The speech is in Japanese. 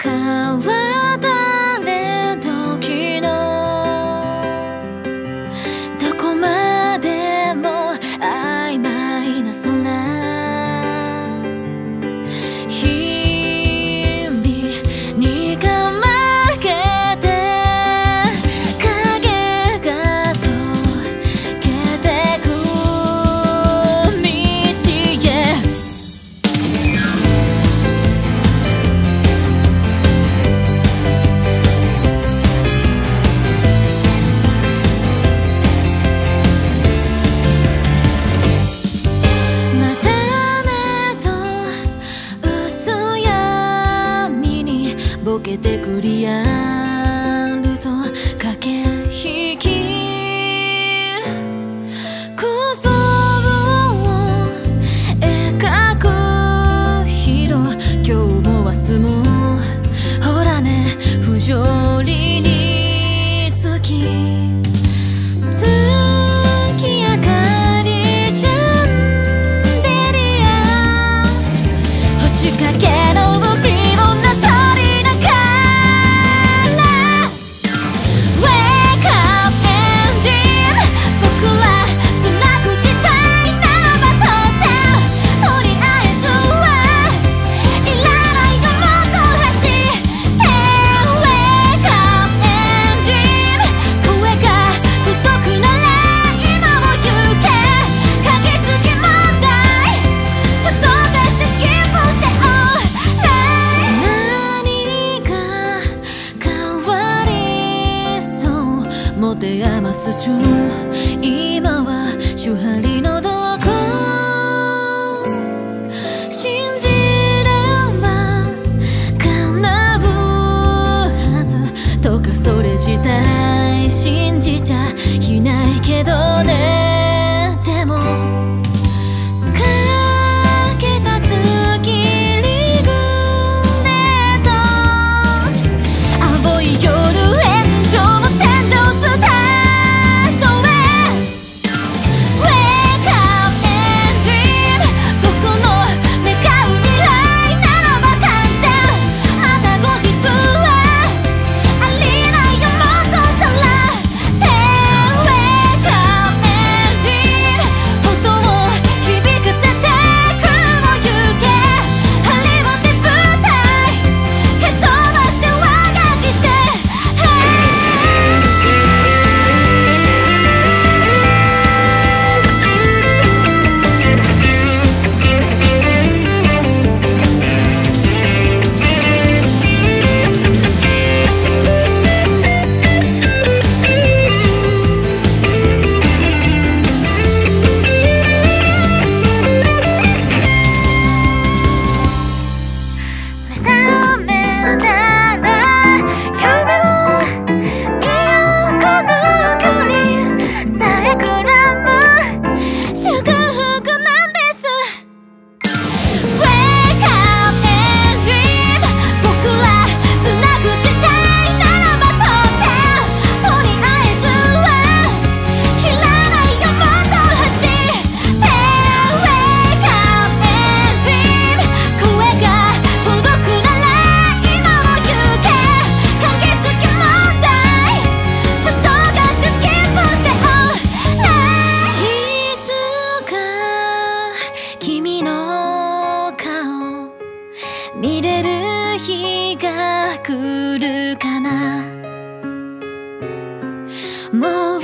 Kau ぼけてくリアルと駆け引きこそを描くヒロ今日も明日もほらね不条理て余す中今は主張のどこ信じれば叶うはずとかそれ自体信じちゃいないけどね君の顔見れる日が来るかな。もう